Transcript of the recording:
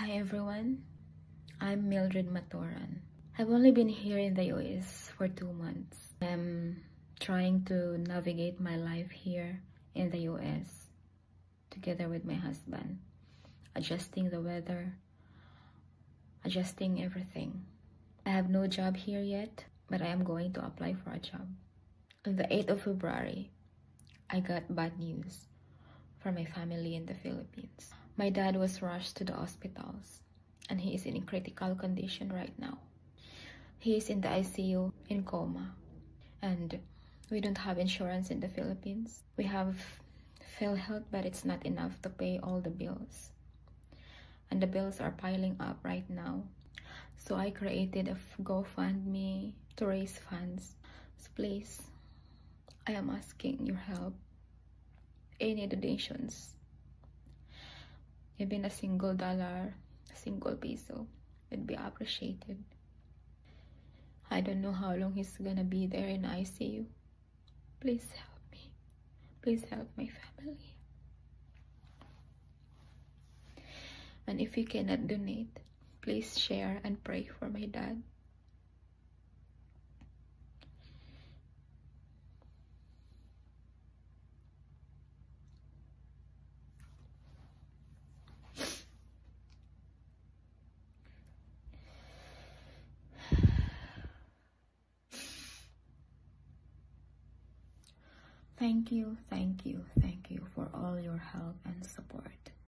Hi everyone, I'm Mildred Maturan. I've only been here in the US for two months. I'm trying to navigate my life here in the US together with my husband, adjusting the weather, adjusting everything. I have no job here yet, but I am going to apply for a job. On the 8th of February, I got bad news from my family in the Philippines. My dad was rushed to the hospitals and he is in critical condition right now. He is in the ICU in coma and we don't have insurance in the Philippines. We have PhilHealth but it's not enough to pay all the bills. And the bills are piling up right now. So I created a GoFundMe to raise funds. So please, I am asking your help. Any donations even a single dollar, a single peso would be appreciated. I don't know how long he's gonna be there in ICU. Please help me. Please help my family. And if you cannot donate, please share and pray for my dad. Thank you, thank you, thank you for all your help and support.